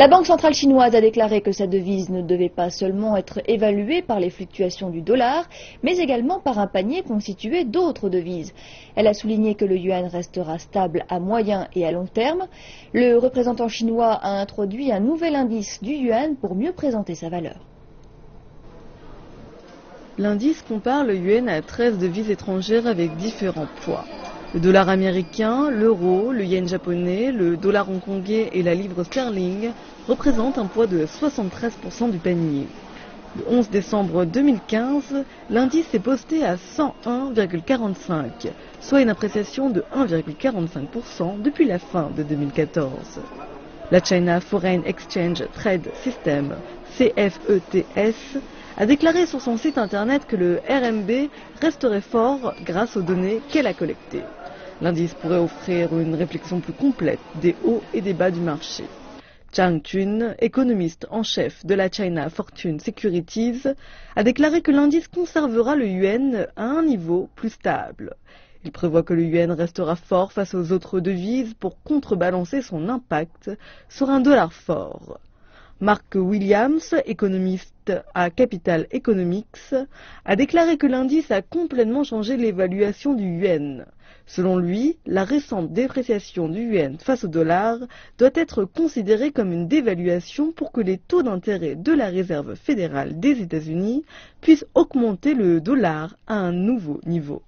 La Banque centrale chinoise a déclaré que sa devise ne devait pas seulement être évaluée par les fluctuations du dollar, mais également par un panier constitué d'autres devises. Elle a souligné que le yuan restera stable à moyen et à long terme. Le représentant chinois a introduit un nouvel indice du yuan pour mieux présenter sa valeur. L'indice compare le yuan à 13 devises étrangères avec différents poids. Le dollar américain, l'euro, le yen japonais, le dollar hongkongais et la livre sterling représentent un poids de 73% du panier. Le 11 décembre 2015, l'indice est posté à 101,45, soit une appréciation de 1,45% depuis la fin de 2014. La China Foreign Exchange Trade System, CFETS, a déclaré sur son site internet que le RMB resterait fort grâce aux données qu'elle a collectées. L'indice pourrait offrir une réflexion plus complète des hauts et des bas du marché. Chang Chun, économiste en chef de la China Fortune Securities, a déclaré que l'indice conservera le yuan à un niveau plus stable. Il prévoit que le yuan restera fort face aux autres devises pour contrebalancer son impact sur un dollar fort. Mark Williams, économiste à Capital Economics, a déclaré que l'indice a complètement changé l'évaluation du yuan. Selon lui, la récente dépréciation du yuan face au dollar doit être considérée comme une dévaluation pour que les taux d'intérêt de la Réserve fédérale des États-Unis puissent augmenter le dollar à un nouveau niveau.